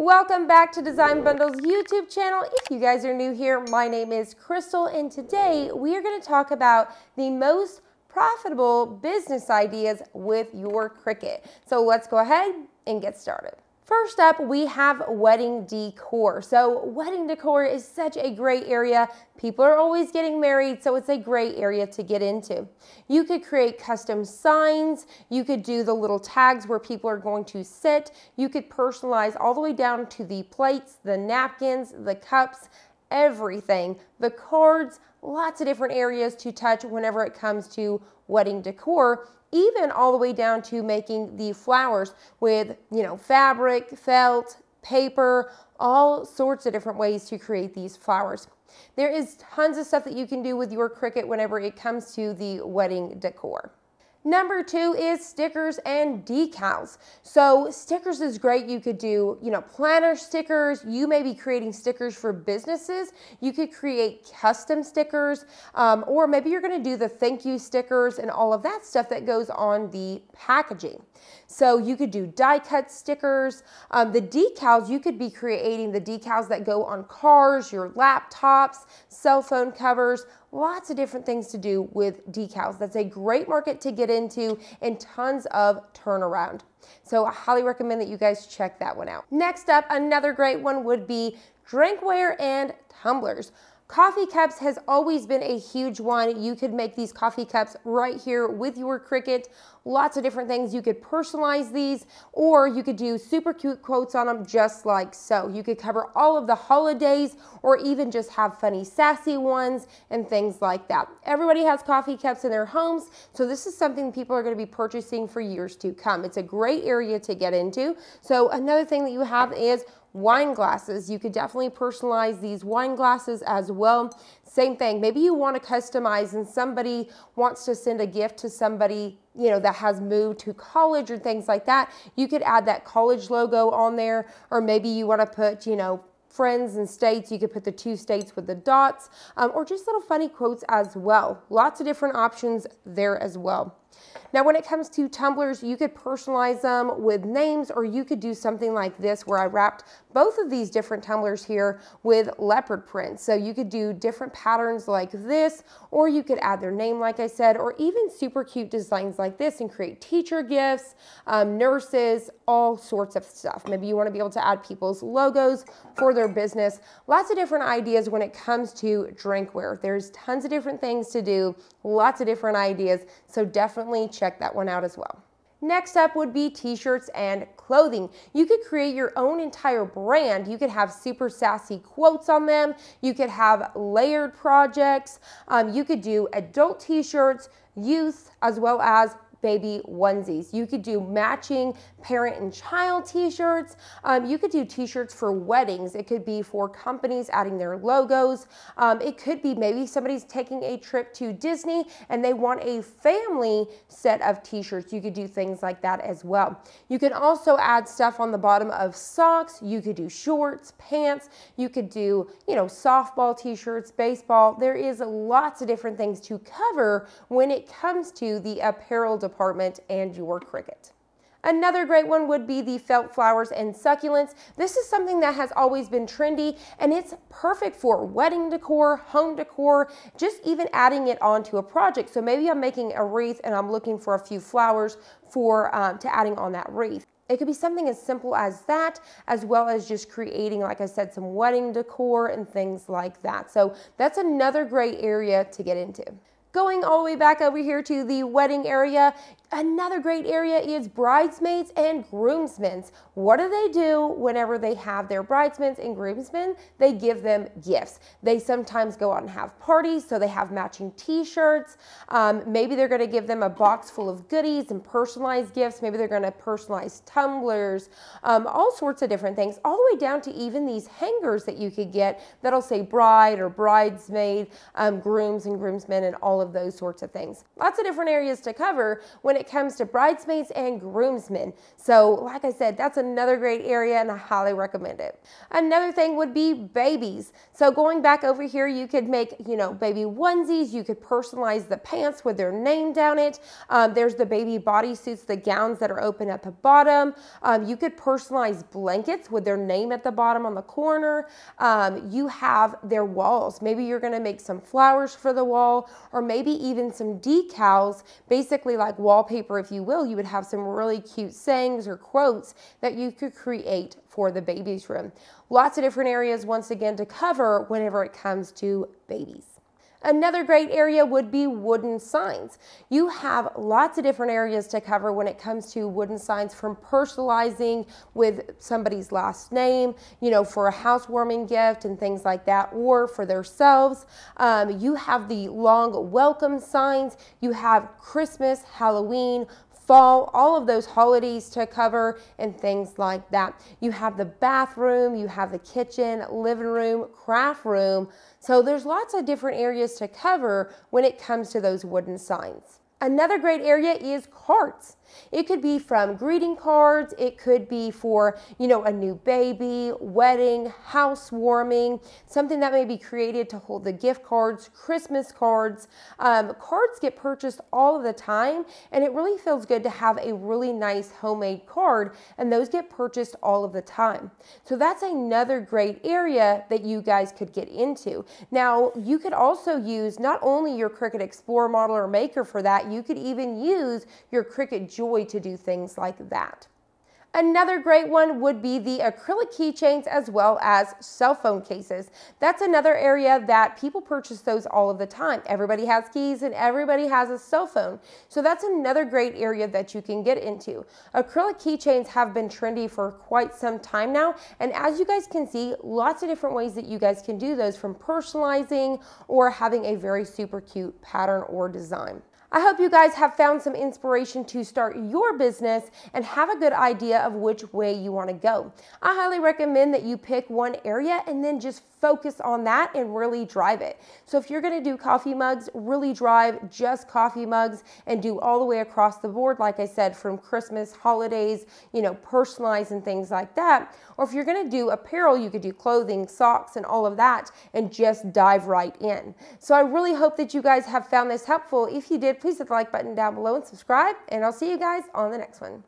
Welcome back to Design Bundles YouTube channel. If you guys are new here, my name is Crystal and today we are going to talk about the most profitable business ideas with your Cricut. So let's go ahead and get started. First up, we have wedding decor. So wedding decor is such a great area. People are always getting married, so it's a great area to get into. You could create custom signs. You could do the little tags where people are going to sit. You could personalize all the way down to the plates, the napkins, the cups, everything. The cards, lots of different areas to touch whenever it comes to wedding decor even all the way down to making the flowers with, you know, fabric, felt, paper, all sorts of different ways to create these flowers. There is tons of stuff that you can do with your Cricut whenever it comes to the wedding decor. Number two is stickers and decals. So stickers is great. You could do, you know, planner stickers. You may be creating stickers for businesses. You could create custom stickers, um, or maybe you're going to do the thank you stickers and all of that stuff that goes on the packaging. So you could do die cut stickers. Um, the decals, you could be creating the decals that go on cars, your laptops, cell phone covers, lots of different things to do with decals. That's a great market to get into and tons of turnaround. So I highly recommend that you guys check that one out. Next up, another great one would be drinkware and tumblers. Coffee cups has always been a huge one. You could make these coffee cups right here with your Cricut. Lots of different things. You could personalize these or you could do super cute quotes on them just like so. You could cover all of the holidays or even just have funny sassy ones and things like that. Everybody has coffee cups in their homes, so this is something people are going to be purchasing for years to come. It's a great area to get into. So another thing that you have is wine glasses. You could definitely personalize these wine glasses as well. Same thing, maybe you want to customize and somebody wants to send a gift to somebody you know, that has moved to college or things like that. You could add that college logo on there, or maybe you want to put, you know, friends and states. You could put the two states with the dots, um, or just little funny quotes as well. Lots of different options there as well. Now, when it comes to tumblers, you could personalize them with names, or you could do something like this where I wrapped both of these different tumblers here with leopard print. So you could do different patterns like this, or you could add their name, like I said, or even super cute designs like this and create teacher gifts, um, nurses, all sorts of stuff. Maybe you want to be able to add people's logos for their business. Lots of different ideas when it comes to drinkware. There's tons of different things to do, lots of different ideas. So definitely check that one out as well. Next up would be t-shirts and clothing. You could create your own entire brand. You could have super sassy quotes on them. You could have layered projects. Um, you could do adult t-shirts, youth, as well as baby onesies. You could do matching parent and child t-shirts. Um, you could do t-shirts for weddings. It could be for companies adding their logos. Um, it could be maybe somebody's taking a trip to Disney and they want a family set of t-shirts. You could do things like that as well. You can also add stuff on the bottom of socks. You could do shorts, pants. You could do, you know, softball t-shirts, baseball. There is lots of different things to cover when it comes to the apparel department and your Cricut. Another great one would be the felt flowers and succulents. This is something that has always been trendy and it's perfect for wedding decor, home decor, just even adding it onto a project. So maybe I'm making a wreath and I'm looking for a few flowers for um, to adding on that wreath. It could be something as simple as that, as well as just creating, like I said, some wedding decor and things like that. So that's another great area to get into. Going all the way back over here to the wedding area, Another great area is bridesmaids and groomsmen. What do they do whenever they have their bridesmaids and groomsmen? They give them gifts. They sometimes go out and have parties, so they have matching t-shirts. Um, maybe they're going to give them a box full of goodies and personalized gifts. Maybe they're going to personalize tumblers, um, all sorts of different things, all the way down to even these hangers that you could get that'll say bride or bridesmaid, um, grooms and groomsmen, and all of those sorts of things. Lots of different areas to cover when it comes to bridesmaids and groomsmen. So, like I said, that's another great area and I highly recommend it. Another thing would be babies. So, going back over here, you could make, you know, baby onesies. You could personalize the pants with their name down it. Um, there's the baby bodysuits, the gowns that are open at the bottom. Um, you could personalize blankets with their name at the bottom on the corner. Um, you have their walls. Maybe you're going to make some flowers for the wall or maybe even some decals, basically like wallpaper, if you will. You would have some really cute sayings or quotes that you could create for the baby's room. Lots of different areas, once again, to cover whenever it comes to babies. Another great area would be wooden signs. You have lots of different areas to cover when it comes to wooden signs from personalizing with somebody's last name, you know, for a housewarming gift and things like that, or for themselves. Um, you have the long welcome signs. You have Christmas, Halloween, fall, all of those holidays to cover and things like that. You have the bathroom, you have the kitchen, living room, craft room. So there's lots of different areas to cover when it comes to those wooden signs. Another great area is cards. It could be from greeting cards, it could be for, you know, a new baby, wedding, housewarming, something that may be created to hold the gift cards, Christmas cards. Um, cards get purchased all of the time, and it really feels good to have a really nice homemade card, and those get purchased all of the time. So that's another great area that you guys could get into. Now, you could also use not only your Cricut Explorer model or Maker for that, you could even use your Cricut joy to do things like that. Another great one would be the acrylic keychains as well as cell phone cases. That's another area that people purchase those all of the time. Everybody has keys and everybody has a cell phone. So that's another great area that you can get into. Acrylic keychains have been trendy for quite some time now. And as you guys can see, lots of different ways that you guys can do those from personalizing or having a very super cute pattern or design. I hope you guys have found some inspiration to start your business and have a good idea of which way you want to go. I highly recommend that you pick one area and then just focus on that and really drive it. So if you're going to do coffee mugs, really drive just coffee mugs and do all the way across the board, like I said, from Christmas, holidays, you know, personalize and things like that. Or if you're going to do apparel, you could do clothing, socks, and all of that and just dive right in. So I really hope that you guys have found this helpful. If you did, please hit the like button down below and subscribe, and I'll see you guys on the next one.